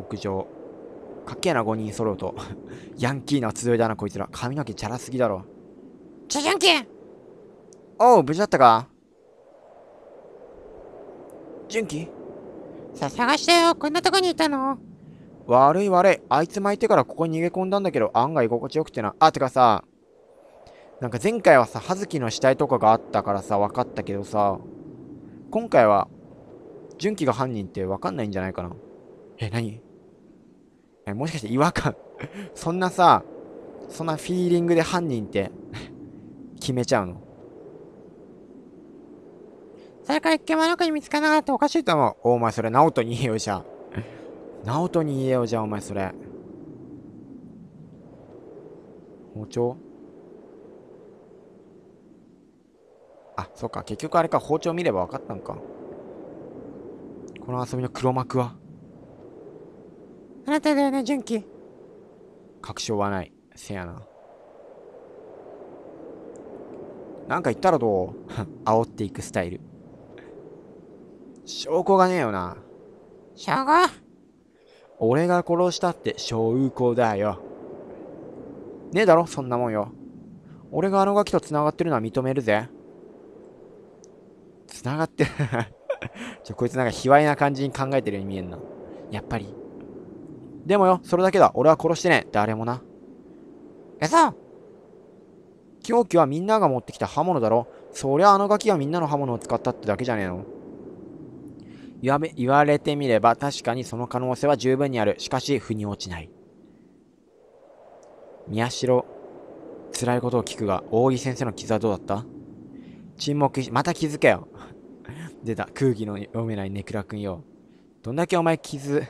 屋上。かっけえな、5人揃うと。ヤンキーな集いだな、こいつら。髪の毛チャラすぎだろ。ちょ、ヤンキーおう、無事だったか？純喜？さ、探したよ。こんなとこにいたの？悪い悪い。あいつ巻いてからここに逃げ込んだんだけど、案外居心地よくてな。あ、てかさ、なんか前回はさ、葉月の死体とかがあったからさ、分かったけどさ、今回は、純喜が犯人って分かんないんじゃないかな。え、何？え、もしかして違和感 そんなさ、そんなフィーリングで犯人って 決めちゃうの？それから一見もあの子に見つからなかったおかしいと思う。おお前それ、直人に言えよじゃあ。直人に言えよじゃあお前それ。包丁？あ、そっか。結局あれか。包丁見れば分かったんか。この遊びの黒幕は？あなただよね、純喜。確証はない。せやな。なんか言ったらどう？煽っていくスタイル。証拠がねえよな。証拠？俺が殺したって証拠だよ。ねえだろ？そんなもんよ。俺があのガキと繋がってるのは認めるぜ。繋がってる ちょ、こいつなんか卑猥な感じに考えてるように見えんな。やっぱり。でもよ、それだけだ。俺は殺してねえ。誰もな。嘘凶器はみんなが持ってきた刃物だろ。そりゃあのガキがみんなの刃物を使ったってだけじゃねえの。言わべ言われてみれば確かにその可能性は十分にある。しかし、腑に落ちない。宮代、辛いことを聞くが、大木先生の傷はどうだった？沈黙し、また気づけよ。出た、空気の読めないネクラ君よ。どんだけお前傷、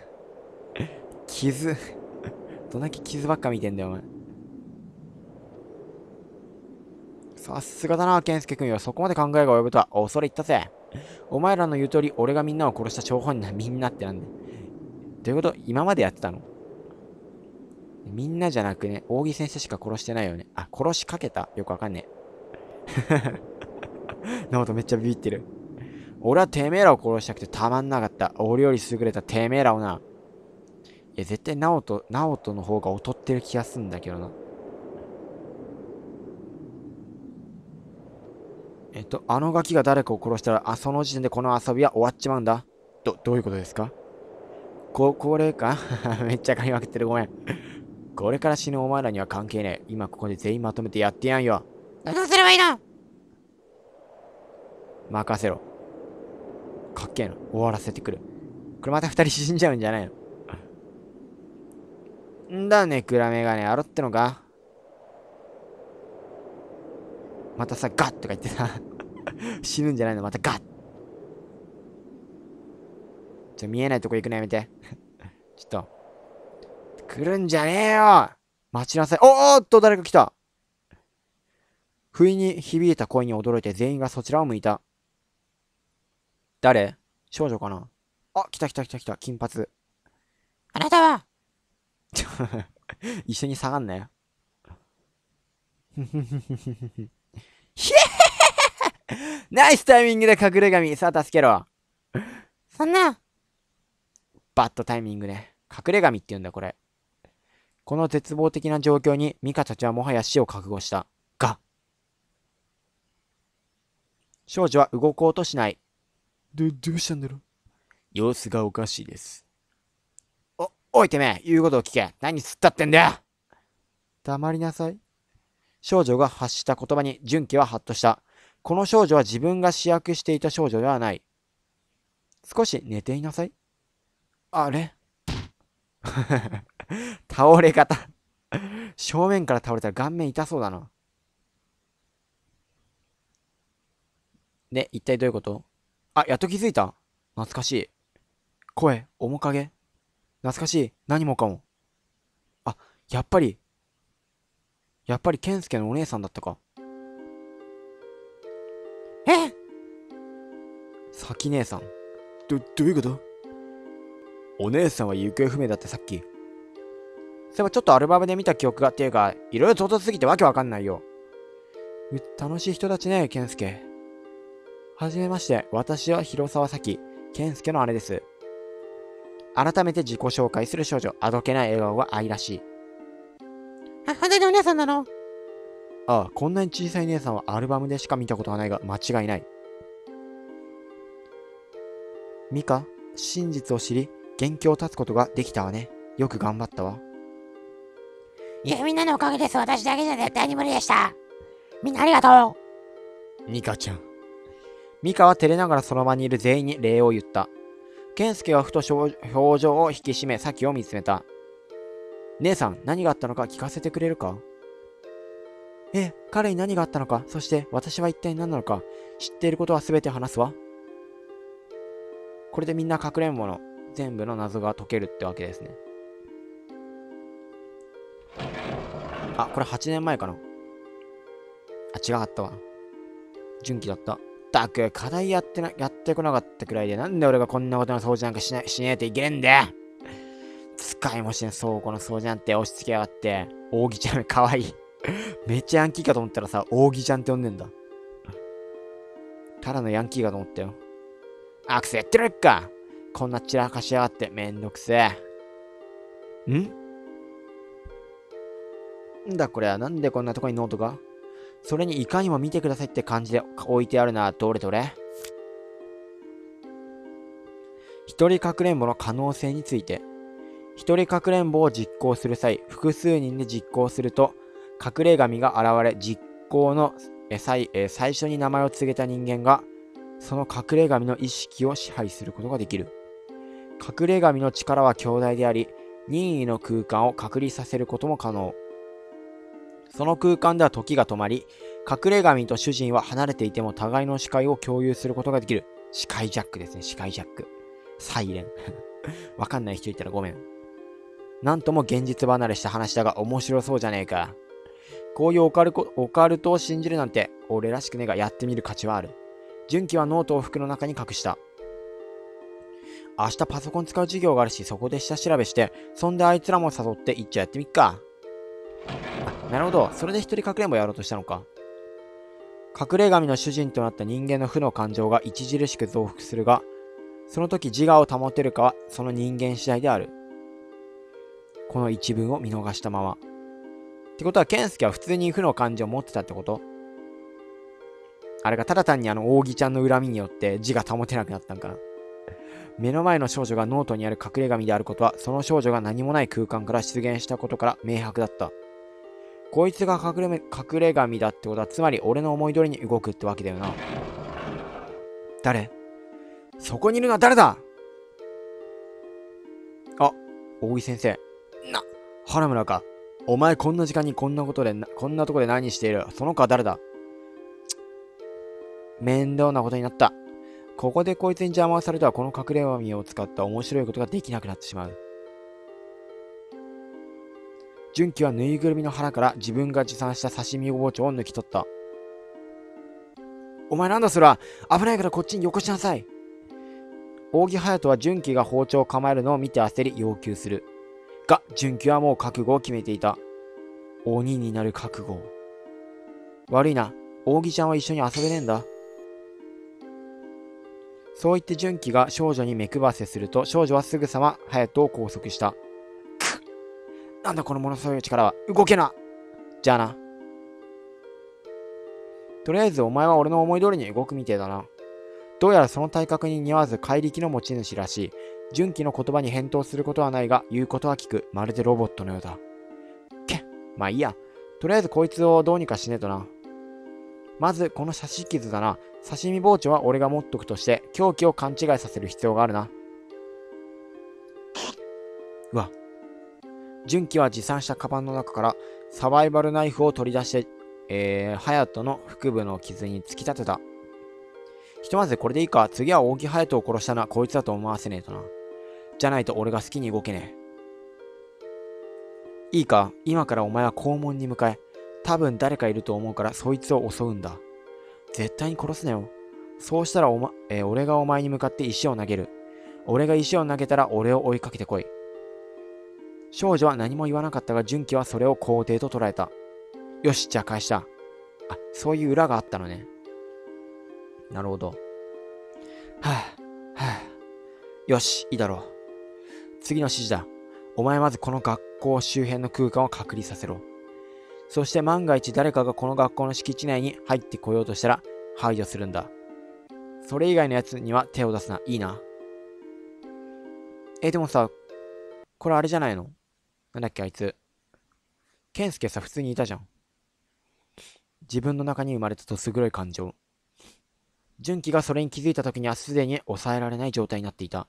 傷、どんだけ傷ばっか見てんだよ、お前。さすがだな、健介君よ。そこまで考えが及ぶとは、恐れ入ったぜ。お前らの言う通り、俺がみんなを殺した張本人な、みんなってなんで。どういうこと？今までやってたの？みんなじゃなくね、扇先生しか殺してないよね。あ、殺しかけた？よくわかんねえ。直人めっちゃビビってる。俺はてめえらを殺したくてたまんなかった。俺より優れたてめえらをな。いや、絶対直人、直人の方が劣ってる気がすんだけどな。えっと、あのガキが誰かを殺したら、あ、その時点でこの遊びは終わっちまうんだ。ど、どういうことですか？こ、これか？めっちゃ噛みまくってる。ごめん。これから死ぬお前らには関係ねえ。今ここで全員まとめてやってやんよ。どうすればいいの？任せろ。かっけえな。終わらせてくる。これまた二人死んじゃうんじゃないの？んだね、クラメガネ。あろってのかまたさ、ガッとか言ってさ 死ぬんじゃないの？またガッちょ、見えないとこ行くのやめてちょっと。来るんじゃねえよ待ちなさい。おーっと、誰か来た不意に響いた声に驚いて全員がそちらを向いた。誰？少女かな？あ、来た来た来た来た。金髪。あなたは 一緒に下がんなよ。ナイスタイミングで隠れ髪。さあ、助けろ。そんな、バッドタイミングね。隠れ髪って言うんだ、これ。この絶望的な状況に、ミカたちはもはや死を覚悟した。が、少女は動こうとしない。ど、どうしたんだろう？様子がおかしいです。お、おいてめえ、言うことを聞け。何すったってんだよ黙りなさい。少女が発した言葉に純喜はハッとした。この少女は自分が主役していた少女ではない。少し寝ていなさい。あれ？倒れ方正面から倒れたら顔面痛そうだな。で、一体どういうこと？あ、やっと気づいた懐かしい。声、面影？懐かしい。何もかも。あ、やっぱり。やっぱり健介のお姉さんだったか。え？咲姉さん。ど、どういうこと？お姉さんは行方不明だってさっき。そういえばちょっとアルバムで見た記憶がっていうか、いろいろ唐突すぎてわけわかんないよ。楽しい人たちね、健介。はじめまして、私は広沢咲、健介の姉です。改めて自己紹介する少女。あどけない笑顔が愛らしい。あ、本当にお姉さんなの？ああ、こんなに小さい姉さんはアルバムでしか見たことがないが、間違いない。ミカ、真実を知り、元凶を断つことができたわね。よく頑張ったわ。いや、みんなのおかげです。私だけじゃ絶対に無理でした。みんなありがとミカちゃん。ミカは照れながらその場にいる全員に礼を言った。ケンスケはふと表情を引き締め、サキを見つめた。姉さん、何があったのか聞かせてくれるか？え、彼に何があったのか、そして私は一体何なのか、知っていることは全て話すわ。これでみんなかくれんぼの全部の謎が解けるってわけですね。あ、これ8年前かな。あ、違かったわ。純喜だった。ったく、課題やってな、やってこなかったくらいで、なんで俺がこんなことの掃除なんかしない、しねえといけねえんだよ使いもしねえ倉庫の掃除なんて押し付けやがって。扇ちゃん、かわいい。めっちゃヤンキーかと思ったらさ、扇ちゃんって呼んでんだ。ただのヤンキーかと思ったよ。アクセやってるっかこんな散らかしやがってめんどくせえ。ん？んだこれはなんでこんなとこにノートが？それにいかにも見てくださいって感じで置いてあるな。どれどれ一人かくれんぼの可能性について。一人かくれんぼを実行する際、複数人で実行すると、隠れ神が現れ、実行の最最初に名前を告げた人間が、その隠れ神の意識を支配することができる。隠れ神の力は強大であり、任意の空間を隔離させることも可能。その空間では時が止まり、隠れ神と主人は離れていても互いの視界を共有することができる。視界ジャックですね、視界ジャック。サイレン。わかんない人いたらごめん。なんとも現実離れした話だが面白そうじゃねえか。こういうオカルオカルトを信じるなんて、俺らしくねえがやってみる価値はある。純喜はノートを服の中に隠した。明日パソコン使う授業があるし、そこで下調べして、そんであいつらも誘って一丁やってみっか。なるほど。それで一人かくれんぼやろうとしたのか。隠れ神の主人となった人間の負の感情が著しく増幅するが、その時自我を保てるかはその人間次第である。この一文を見逃したまま。ってことは、ケンスケは普通に負の感情を持ってたってこと？あれがただ単にあの扇ちゃんの恨みによって自我保てなくなったんかな。目の前の少女がノートにある隠れ神であることは、その少女が何もない空間から出現したことから明白だった。こいつが隠れ隠れ神だってことは、つまり俺の思い通りに動くってわけだよな。誰？そこにいるのは誰だ？あ、大木先生。な、花村か。お前こんな時間にこんなことで、こんなとこで何している？その子は誰だ？面倒なことになった。ここでこいつに邪魔をされたらこの隠れ神を使った面白いことができなくなってしまう。純喜はぬいぐるみの腹から自分が持参した刺身包丁を抜き取った。お前なんだそれは危ないからこっちによこしなさい。扇隼人は純喜が包丁を構えるのを見て焦り要求する。が、純喜はもう覚悟を決めていた。鬼になる覚悟。悪いな。扇ちゃんは一緒に遊べねえんだ。そう言って純喜が少女に目配せすると、少女はすぐさま隼人を拘束した。なんだこのものすごい力は。動けなじゃあな。とりあえずお前は俺の思い通りに動くみてえだな。どうやらその体格に似合わず怪力の持ち主らしい。純喜の言葉に返答することはないが、言うことは聞く。まるでロボットのようだ。け、まあいいや。とりあえずこいつをどうにかしねえとな。まず、この刺し傷だな。刺身包丁は俺が持っとくとして、凶器を勘違いさせる必要があるな。純喜は持参したカバンの中から、サバイバルナイフを取り出して、えー、隼人の腹部の傷に突き立てた。ひとまずこれでいいか。次は扇隼人を殺したのはこいつだと思わせねえとな。じゃないと俺が好きに動けねえ。いいか。今からお前は肛門に向かえ。多分誰かいると思うからそいつを襲うんだ。絶対に殺すなよ。そうしたらおま、えー俺がお前に向かって石を投げる。俺が石を投げたら俺を追いかけてこい。少女は何も言わなかったが、純喜はそれを肯定と捉えた。よし、じゃあ返した。あ、そういう裏があったのね。なるほど。はぁ、はぁ。よし、いいだろう。次の指示だ。お前まずこの学校周辺の空間を隔離させろ。そして万が一誰かがこの学校の敷地内に入ってこようとしたら排除するんだ。それ以外のやつには手を出すな。いいな。え、でもさ、これあれじゃないの？なんだっけあいつ。ケンスケさ、普通にいたじゃん。自分の中に生まれたとす黒い感情。純喜がそれに気づいた時にはすでに抑えられない状態になっていた。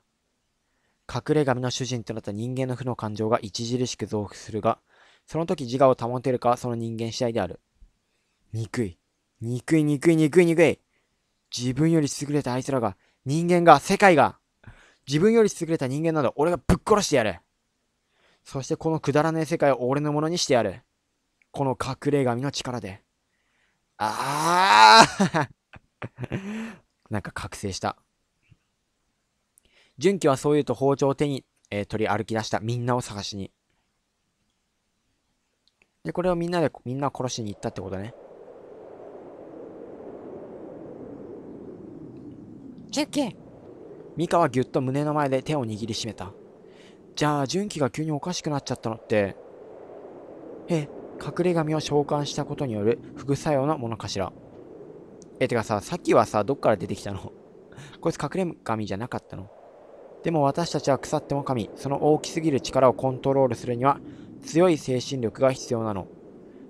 隠れ神の主人となった人間の負の感情が著しく増幅するが、その時自我を保てるかはその人間次第である。憎い。憎い憎い憎い憎い。自分より優れたあいつらが、人間が、世界が、自分より優れた人間など俺がぶっ殺してやる。そしてこのくだらない世界を俺のものにしてやる。この隠れ神の力で。ああ なんか覚醒した。純喜はそう言うと包丁を手に、えー、取り歩き出したみんなを探しに。で、これをみんなで、みんなを殺しに行ったってことね。純喜ミカはぎゅっと胸の前で手を握りしめた。じゃあ、純喜が急におかしくなっちゃったのって、え、隠れ神を召喚したことによる副作用のものかしら？え、てかさ、さっきはさ、どっから出てきたの？こいつ隠れ神じゃなかったの？でも私たちは腐っても神、その大きすぎる力をコントロールするには強い精神力が必要なの。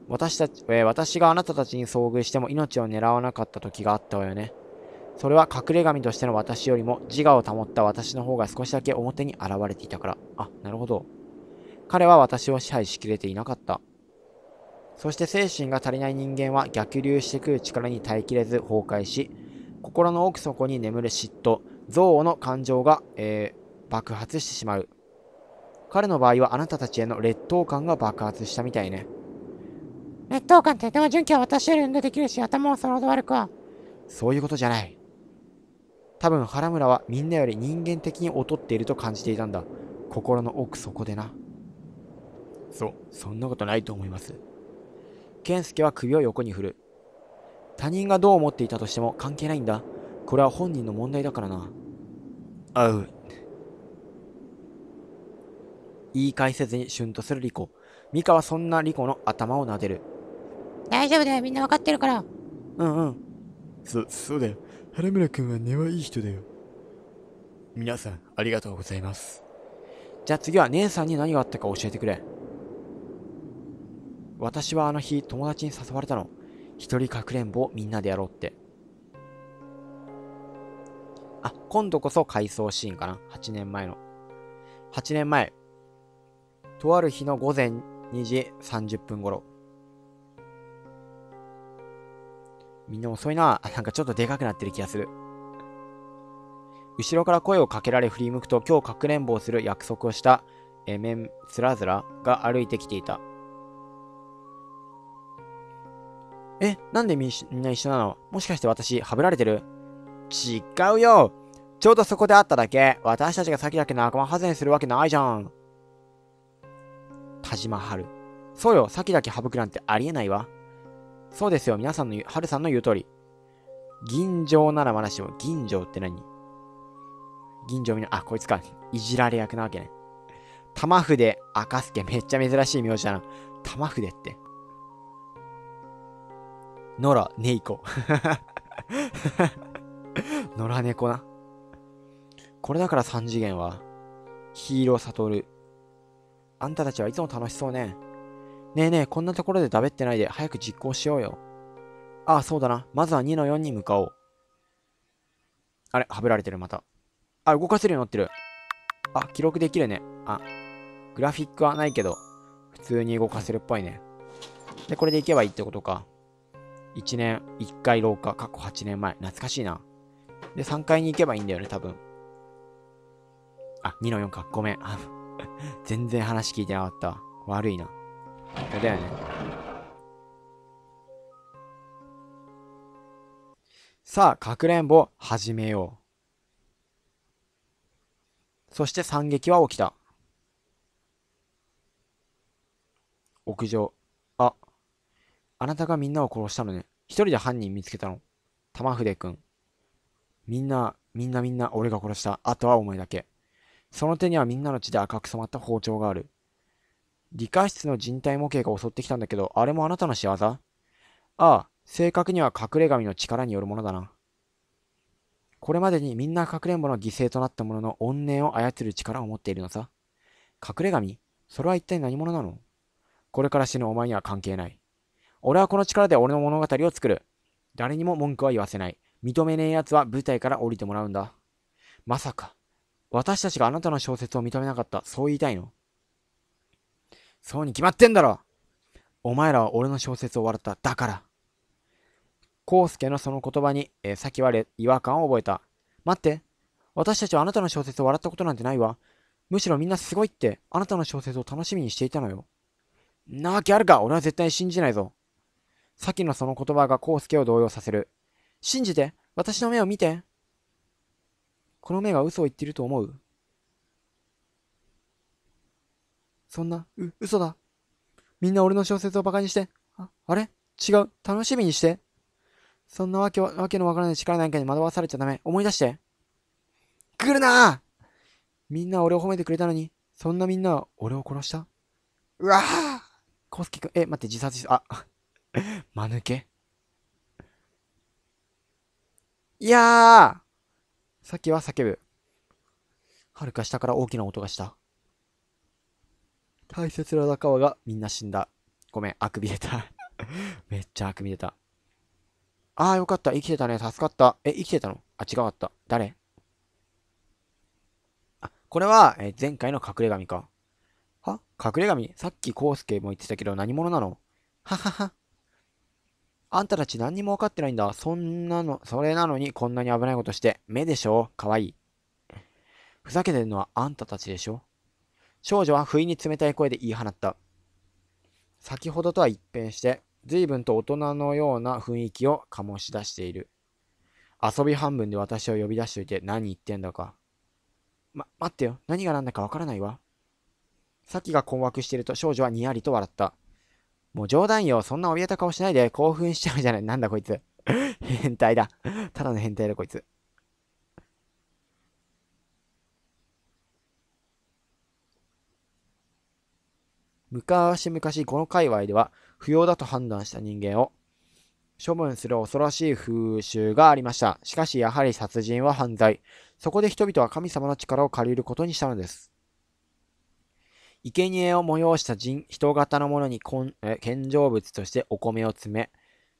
私たち、えー、私があなたたちに遭遇しても命を狙わなかった時があったわよね。それは隠れ神としての私よりも自我を保った私の方が少しだけ表に現れていたから。あ、なるほど。彼は私を支配しきれていなかった。そして精神が足りない人間は逆流してくる力に耐えきれず崩壊し、心の奥底に眠る嫉妬、憎悪の感情が、えー、爆発してしまう。彼の場合はあなたたちへの劣等感が爆発したみたいね。劣等感ってでも純喜は私より運動できるし頭もそれほど悪くは。そういうことじゃない。多分原村はみんなより人間的に劣っていると感じていたんだ。心の奥底でな。そう、そんなことないと思います。健介は首を横に振る。他人がどう思っていたとしても関係ないんだ。これは本人の問題だからな。あう。言い返せずにシュンとするリコ。ミカはそんなリコの頭を撫でる。大丈夫だよ、みんなわかってるから。うんうん。そ、そうだよ。原村君は根はいい人だよ。皆さん、ありがとうございます。じゃあ次は姉さんに何があったか教えてくれ。私はあの日、友達に誘われたの。一人かくれんぼをみんなでやろうって。あ、今度こそ回想シーンかな。8年前の。8年前。とある日の午前2時30分頃。みんな遅いな。なんかちょっとでかくなってる気がする。後ろから声をかけられ振り向くと今日かくれんぼをする約束をしたえメンスラズラが歩いてきていた。え、なんでみんな一緒なの？もしかして私、はぶられてる？違うよちょうどそこで会っただけ。私たちが先だけ仲間外れするわけないじゃん。田島春。そうよ、先だけ省くなんてありえないわ。そうですよ、皆さんの、はるさんの言う通り。銀城ならまだしも、銀城って何？銀城みな、あ、こいつか。いじられ役なわけね。玉筆赤助めっちゃ珍しい名字だな。玉筆って。野良猫。野良猫な。これだから三次元は。ヒーロー悟る。あんたたちはいつも楽しそうね。ねえねえ、こんなところでだべってないで早く実行しようよ。ああ、そうだな。まずは2の4に向かおう。あれ、はぶられてる、また。あ、動かせるようになってる。あ、記録できるね。あ、グラフィックはないけど、普通に動かせるっぽいね。で、これでいけばいいってことか。1年、1回廊下、過去8年前。懐かしいな。で、3階に行けばいいんだよね、多分。あ、2の4か。ごめん。全然話聞いてなかった。悪いな。やだよね。さあ、かくれんぼ始めよう。そして惨劇は起きた。屋上。あ、あなたがみんなを殺したのね。一人で犯人見つけたの。玉筆くん。みんな、みんなみんな俺が殺した。あとはお前だけ。その手にはみんなの血で赤く染まった包丁がある。理科室の人体模型が襲ってきたんだけど、あれもあなたの仕業？ああ、正確には隠れ神の力によるものだな。これまでにみんなかくれんぼの犠牲となったものの怨念を操る力を持っているのさ。隠れ神？それは一体何者なの？これから死ぬお前には関係ない。俺はこの力で俺の物語を作る。誰にも文句は言わせない。認めねえ奴は舞台から降りてもらうんだ。まさか、私たちがあなたの小説を認めなかった、そう言いたいの？そうに決まってんだろお前らは俺の小説を笑った。だから。コウスケのその言葉に、えー、さきは違和感を覚えた。待って。私たちはあなたの小説を笑ったことなんてないわ。むしろみんなすごいって、あなたの小説を楽しみにしていたのよ。なわけあるか俺は絶対信じないぞ。さきのその言葉がコウスケを動揺させる。信じて私の目を見てこの目が嘘を言っていると思うそんな、う、嘘だ。みんな俺の小説を馬鹿にして。あ、あれ？違う。楽しみにして。そんなわけわけのわからない力なんかに惑わされちゃダメ。思い出して。来るなみんな俺を褒めてくれたのに、そんなみんな俺を殺した？うわぁコスケくん、え、待って、自殺し、あ、間抜け？いやーさっきは叫ぶ。はるか下から大きな音がした。大切な仲間がみんな死んだ。ごめん、あくび出た。めっちゃあくび出た。ああ、よかった。生きてたね。助かった。え、生きてたの？あ、違かった。誰？あ、これは、え前回の隠れ神か。は？隠れ神？さっきコウスケも言ってたけど何者なの？ははは。あんたたち何にも分かってないんだ。そんなの、それなのにこんなに危ないことして。目でしょ？かわいい。ふざけてるのはあんたたちでしょ？少女は不意に冷たい声で言い放った。先ほどとは一変して、随分と大人のような雰囲気を醸し出している。遊び半分で私を呼び出しといて何言ってんだか。ま、待ってよ。何が何だかわからないわ。さきが困惑していると少女はにやりと笑った。もう冗談よ。そんな怯えた顔しないで興奮しちゃうじゃない。なんだこいつ。変態だ。ただの変態だこいつ。昔々この界隈では不要だと判断した人間を処分する恐ろしい風習がありました。しかしやはり殺人は犯罪。そこで人々は神様の力を借りることにしたのです。生贄を催した人人型のものに献上物としてお米を詰め、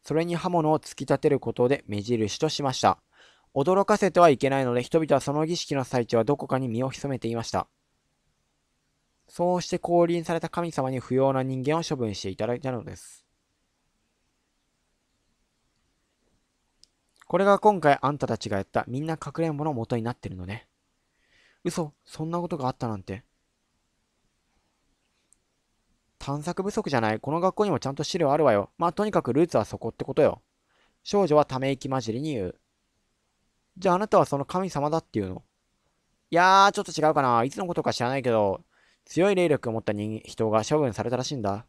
それに刃物を突き立てることで目印としました。驚かせてはいけないので人々はその儀式の最中はどこかに身を潜めていました。そうして降臨された神様に不要な人間を処分していただいたのです。これが今回あんたたちがやったみんなかくれんぼの元になってるのね。嘘、そんなことがあったなんて。探索不足じゃない。この学校にもちゃんと資料あるわよ。まあ、とにかくルーツはそこってことよ。少女はため息混じりに言う。じゃああなたはその神様だっていうの？いやー、ちょっと違うかな。いつのことか知らないけど、強い霊力を持った人人が処分されたらしいんだ。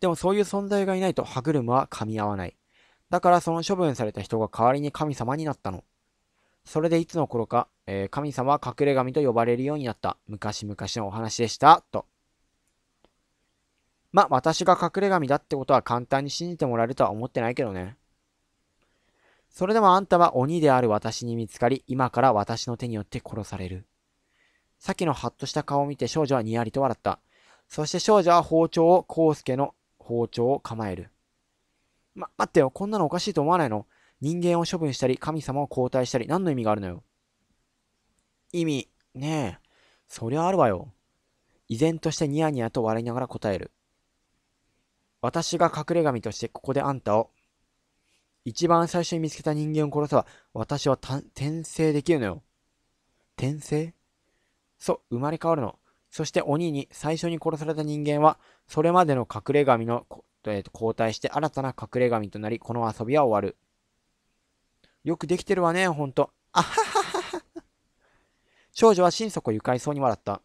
でもそういう存在がいないと歯車は噛み合わない。だからその処分された人が代わりに神様になったの。それでいつの頃か、えー、神様は隠れ神と呼ばれるようになった。昔々のお話でした。と。ま、私が隠れ神だってことは簡単に信じてもらえるとは思ってないけどね。それでもあんたは鬼である私に見つかり、今から私の手によって殺される。さきのハッとした顔を見て少女はにやりと笑った。そして少女は包丁を、コ介の包丁を構える。ま、待ってよ、こんなのおかしいと思わないの？人間を処分したり、神様を交代したり、何の意味があるのよ？意味、ねえ、そりゃあるわよ。依然としてニヤニヤと笑いながら答える。私が隠れ神としてここであんたを、一番最初に見つけた人間を殺せば、私は転生できるのよ。転生？そう、生まれ変わるの。そして鬼に最初に殺された人間は、それまでの隠れ神の、えー、と交代して新たな隠れ神となり、この遊びは終わる。よくできてるわね、ほんと。あはははは。少女は心底愉快そうに笑った。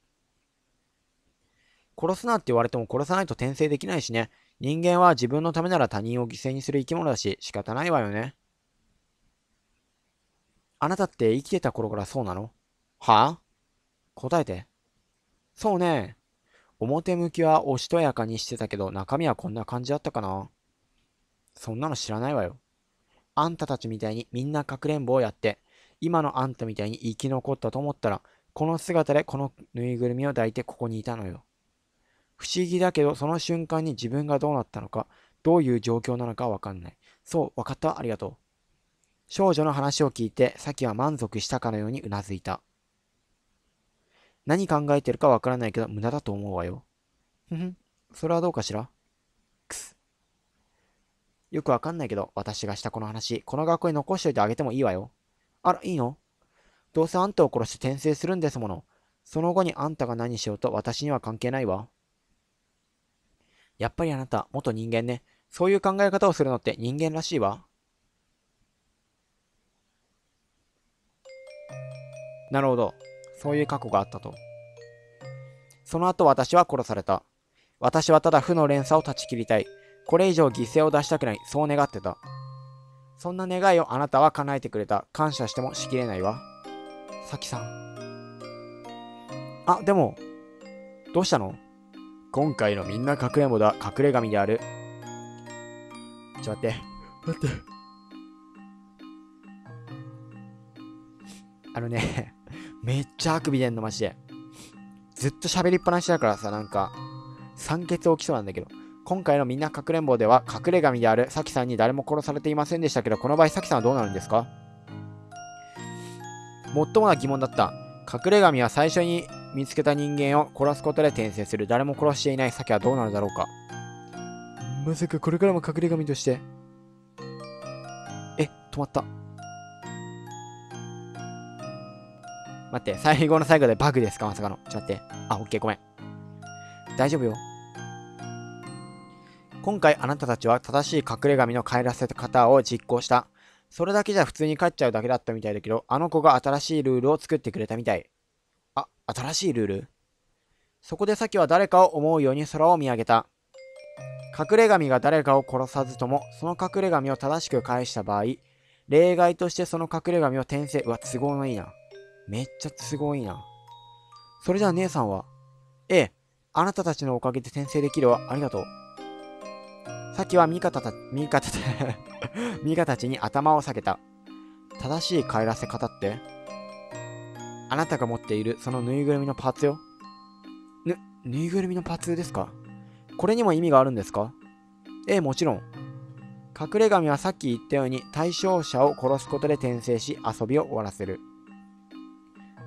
殺すなって言われても殺さないと転生できないしね。人間は自分のためなら他人を犠牲にする生き物だし、仕方ないわよね。あなたって生きてた頃からそうなの？はあ？答えて。そうね。表向きはおしとやかにしてたけど、中身はこんな感じだったかな。そんなの知らないわよ。あんたたちみたいにみんなかくれんぼをやって、今のあんたみたいに生き残ったと思ったら、この姿でこのぬいぐるみを抱いてここにいたのよ。不思議だけど、その瞬間に自分がどうなったのか、どういう状況なのかわかんない。そう、わかった。ありがとう。少女の話を聞いて、サキは満足したかのようにうなずいた。何考えてるかわからないけど、無駄だと思うわよ。ふふん、それはどうかしら？くす。よくわかんないけど、私がしたこの話、この学校に残しといてあげてもいいわよ。あら、いいの？どうせあんたを殺して転生するんですもの。その後にあんたが何しようと私には関係ないわ。やっぱりあなた、元人間ね。そういう考え方をするのって人間らしいわ。なるほど。そういう過去があったと。その後私は殺された。私はただ負の連鎖を断ち切りたい。これ以上犠牲を出したくない。そう願ってた。そんな願いをあなたは叶えてくれた。感謝してもしきれないわ。さきさん。あ、でも、どうしたの？今回のみんな隠れんぼだ。隠れ神である。ちょ待って。待って。あのね、めっちゃあくび出んの、マジで。ずっと喋りっぱなしだからさ、なんか、酸欠起きそうなんだけど。今回のみんなかくれんぼでは、隠れ神であるサキさんに誰も殺されていませんでしたけど、この場合サキさんはどうなるんですか？最もな疑問だった。隠れ神は最初に見つけた人間を殺すことで転生する。誰も殺していないサキはどうなるだろうか。まさかこれからも隠れ神として。え、止まった。待って、最後の最後でバグですか？まさかの。ちょっと待って。あ、オッケー、ごめん。大丈夫よ。今回あなたたちは正しい隠れ神の帰らせ方を実行した。それだけじゃ普通に帰っちゃうだけだったみたいだけど、あの子が新しいルールを作ってくれたみたい。あ、新しいルール？そこでさっきは誰かを思うように空を見上げた。隠れ神が誰かを殺さずとも、その隠れ神を正しく返した場合、例外としてその隠れ神を転生、うわ、都合のいいな。めっちゃ都合いいな。それじゃあ姉さんは、ええ、あなたたちのおかげで転生できるわ。ありがとう。さっきは味方た、味方た、味方たちに頭を下げた。正しい帰らせ方って？あなたが持っているそのぬいぐるみのパーツよ。ぬ、ぬいぐるみのパーツですか？これにも意味があるんですか？ええ、もちろん。隠れ神はさっき言ったように対象者を殺すことで転生し遊びを終わらせる。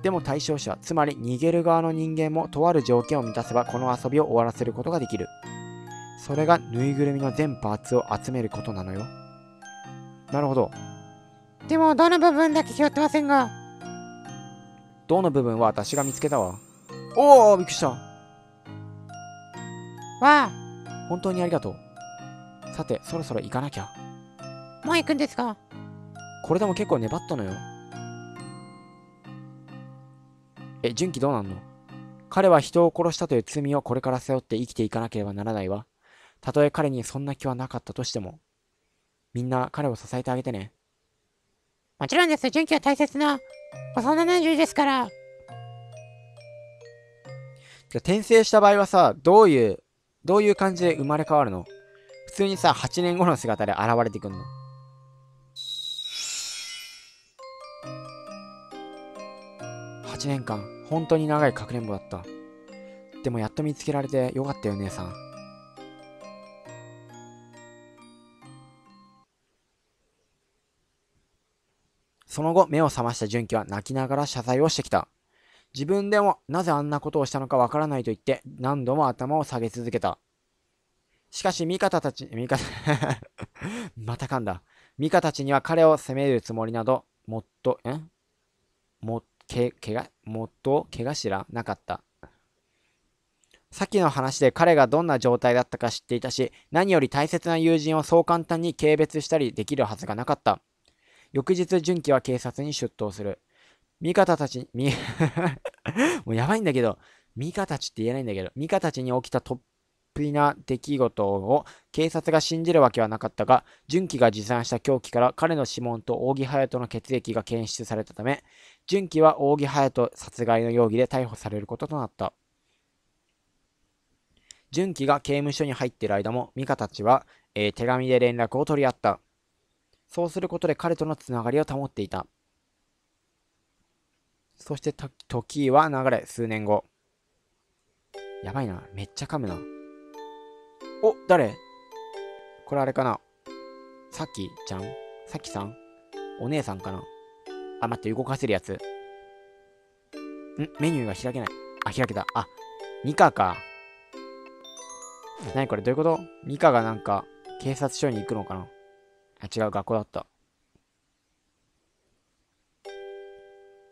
でも対象者、つまり逃げる側の人間もとある条件を満たせばこの遊びを終わらせることができる。それがぬいぐるみの全パーツを集めることなのよ。なるほど。でも、どの部分だけ拾ってませんが？どの部分は私が見つけたわ。おおびっくりした。わあ。本当にありがとう。さて、そろそろ行かなきゃ。もう行くんですか？これでも結構粘ったのよ。え、純喜どうなんの？彼は人を殺したという罪をこれから背負って生きていかなければならないわ。たとえ彼にそんな気はなかったとしても。みんな彼を支えてあげてね。もちろんです。純喜は大切な幼馴染ですから。転生した場合はさ、どういう、どういう感じで生まれ変わるの？普通にさ、8年後の姿で現れてくんの？8年間、本当に長いかくれんぼだった。でもやっと見つけられてよかったよ、姉さん。その後、目を覚ました純喜は泣きながら謝罪をしてきた。自分でもなぜあんなことをしたのかわからないと言って何度も頭を下げ続けた。しかし味方たち、味方 また噛んだ。味方たちには彼を責めるつもりなど、もっと、んもっと、け、けが、もっと、怪我しらなかった。さっきの話で彼がどんな状態だったか知っていたし、何より大切な友人をそう簡単に軽蔑したりできるはずがなかった。翌日、純喜は警察に出頭する。味方たち、み、もうやばいんだけど、味方たちって言えないんだけど、味方たちに起きた突飛な出来事を警察が信じるわけはなかったが、純喜が持参した凶器から彼の指紋と扇隼人の血液が検出されたため、純喜は扇隼人殺害の容疑で逮捕されることとなった。純喜が刑務所に入っている間も、ミカたちは、えー手紙で連絡を取り合った。そうすることで彼とのつながりを保っていた。そして時は流れ、数年後。やばいな。めっちゃ噛むな。お、誰？これあれかなさきちゃん？さきさん？お姉さんかなあ、待って、動かせるやつ。ん？メニューが開けない。あ、開けた。あ、ミカか。なにこれ？どういうこと？ミカがなんか、警察署に行くのかな？あ、違う、学校だった。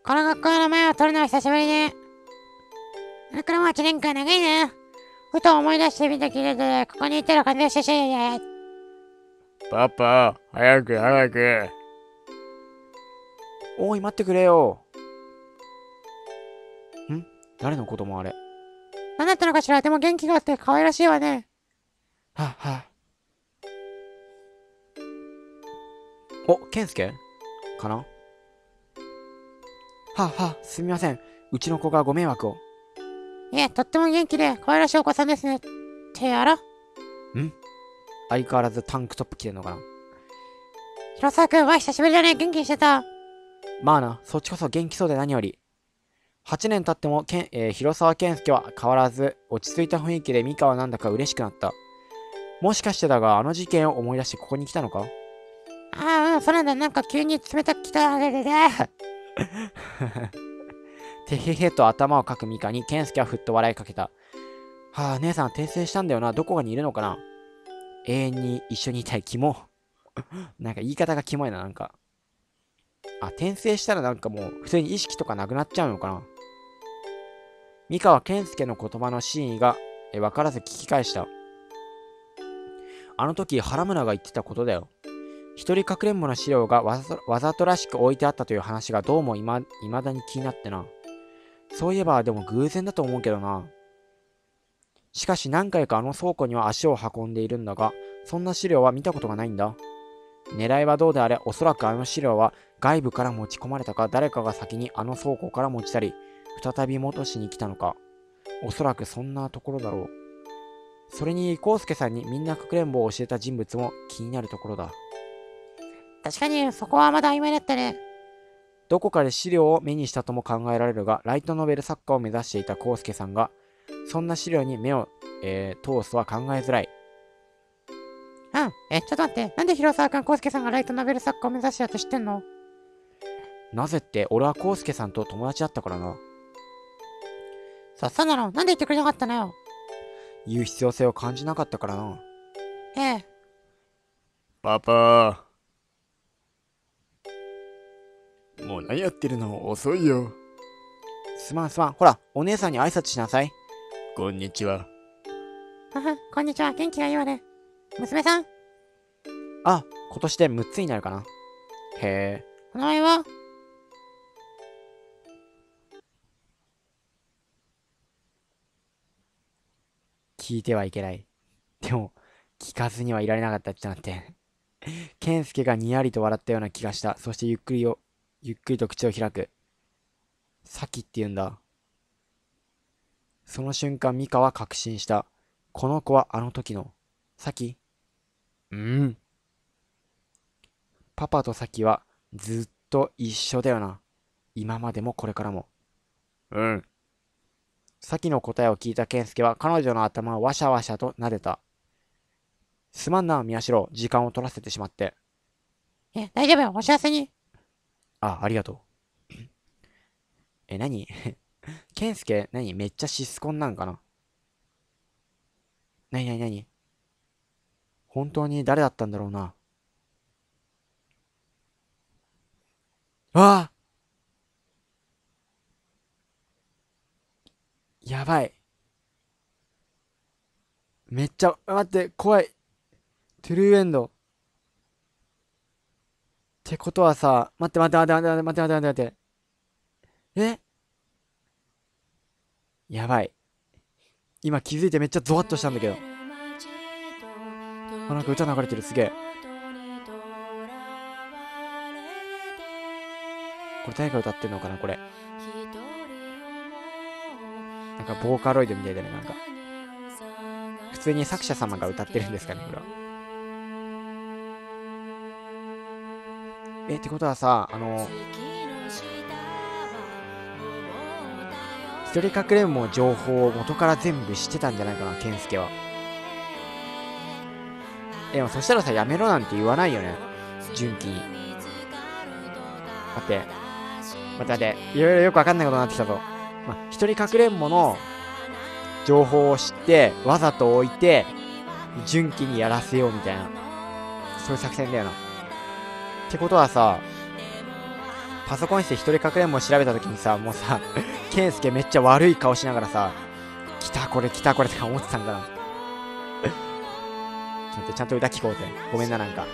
この学校の前を通るのは久しぶりね。あれからもう1年間長いな。ふと思い出してみたけれど、ここにいたら感動してしまうパパ、早く早く。おい、待ってくれよ。ん？誰の子供あれ？何だったのかしらでも元気があって可愛らしいわね。はあ、はあ。お、ケンスケかな？はあ、はあ、すみません。うちの子がご迷惑を。いえ、とっても元気で可愛らしいお子さんですね。ってやら相変わらずタンクトップ着てんのかな？広沢くんは久しぶりだね。元気にしてた。まあな、そっちこそ元気そうで何より。8年経ってもけん、えー広沢健介は変わらず、落ち着いた雰囲気でミカはなんだか嬉しくなった。もしかしてだが、あの事件を思い出してここに来たのか？ああ、うん、そうなんだ。なんか急に冷たく来た。ででで。てへへと頭をかくミカに健介はふっと笑いかけた。はあ、姉さん訂正したんだよな。どこかにいるのかな？永遠に一緒にいたい。キモ。なんか言い方がキモいな、なんか。あ、転生したらなんかもう普通に意識とかなくなっちゃうのかな？ミカは健介の言葉の真意が分からず聞き返した。あの時原村が言ってたことだよ。一人かくれんぼの資料がわざとらしく置いてあったという話がどうもいま未だに気になってな。そういえばでも偶然だと思うけどな。しかし何回かあの倉庫には足を運んでいるんだが、そんな資料は見たことがないんだ。狙いはどうであれ、おそらくあの資料は外部から持ち込まれたか、誰かが先にあの倉庫から持ち去り、再び戻しに来たのか。おそらくそんなところだろう。それに、コウスケさんにみんなかくれんぼを教えた人物も気になるところだ。確かに、そこはまだ曖昧だったね。どこかで資料を目にしたとも考えられるが、ライトノベル作家を目指していたコウスケさんが、そんな資料に目を、えー通すは考えづらい。うん。え、ちょっと待って。なんで広沢くん、康介さんがライトノベル作家を目指してると知ってんの？なぜって、俺はコウスケさんと友達だったからな。さ、そうなのなんで言ってくれなかったのよ？言う必要性を感じなかったからな。ええ。パパもう何やってるの？遅いよ。すまんすまん。ほら、お姉さんに挨拶しなさい。こんにちは。はは、こんにちは。元気がいいわね。娘さんあ、今年で6つになるかな。へえ。お名前は？聞いてはいけない。でも、聞かずにはいられなかったってなって。健介がにやりと笑ったような気がした。そしてゆっくりを、ゆっくりと口を開く。さきって言うんだ。その瞬間、ミカは確信した。この子はあの時の、さきうん。パパとサキはずっと一緒だよな。今までもこれからも。うん。サキの答えを聞いた健介は彼女の頭をワシャワシャと撫でた。すまんな、宮代。時間を取らせてしまって。え、大丈夫？よ。お幸せに。あ、ありがとう。え、何？健介、何？めっちゃシスコンなんかな？何何何？本当に誰だったんだろうな。わあやばい。めっちゃ、待って、怖い。トゥルーエンド。ってことはさ、待って待って待って待って待って待って待って待って。え？やばい。今気づいてめっちゃゾワッとしたんだけど。あ、なんか歌流れてる、すげえ。これ誰が歌ってんのかなこれ。なんかボーカロイドみたいだね、なんか。普通に作者様が歌ってるんですかね、これは。え、ってことはさ、あの、一人かくれんぼ情報を元から全部知ってたんじゃないかな、健介は。でもそしたらさ、やめろなんて言わないよね。純喜に。待って。待って待って。いろいろよくわかんないことになってきたぞ。まあ、一人かくれんぼの情報を知って、わざと置いて、純喜にやらせようみたいな。そういう作戦だよな。ってことはさ、パソコンして一人かくれんぼ調べた時にさ、もうさ、ケンスケめっちゃ悪い顔しながらさ、来たこれ来たこれって思ってたんかな。ち、ゃんと歌聞こうぜ。ごめんな、なんか。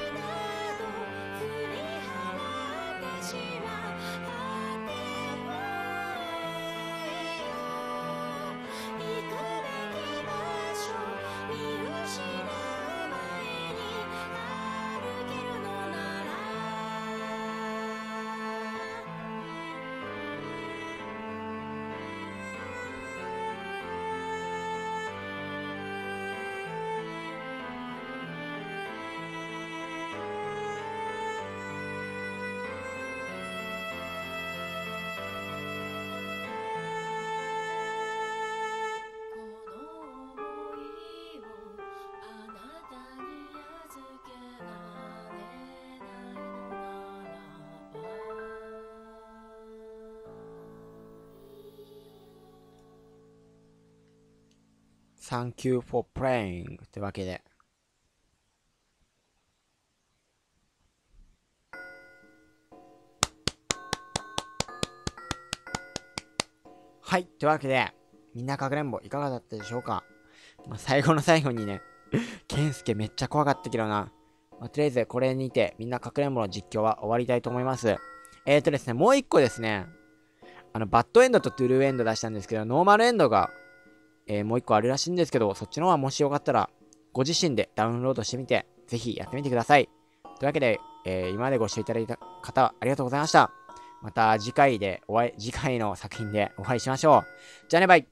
Thank you for playing ってわけで。はい。というわけで、みんなかくれんぼいかがだったでしょうか？まあ、最後の最後にね、ケンスケめっちゃ怖かったけどな。まあ、とりあえずこれにてみんなかくれんぼの実況は終わりたいと思います。えーとですね、もう一個ですね、あの、バッドエンドとトゥルーエンド出したんですけど、ノーマルエンドがえー、もう一個あるらしいんですけど、そっちの方はもしよかったら、ご自身でダウンロードしてみて、ぜひやってみてください。というわけで、えー、今までご視聴いただいた方、ありがとうございました。また次回でお会い、次回の作品でお会いしましょう。じゃあね、バイ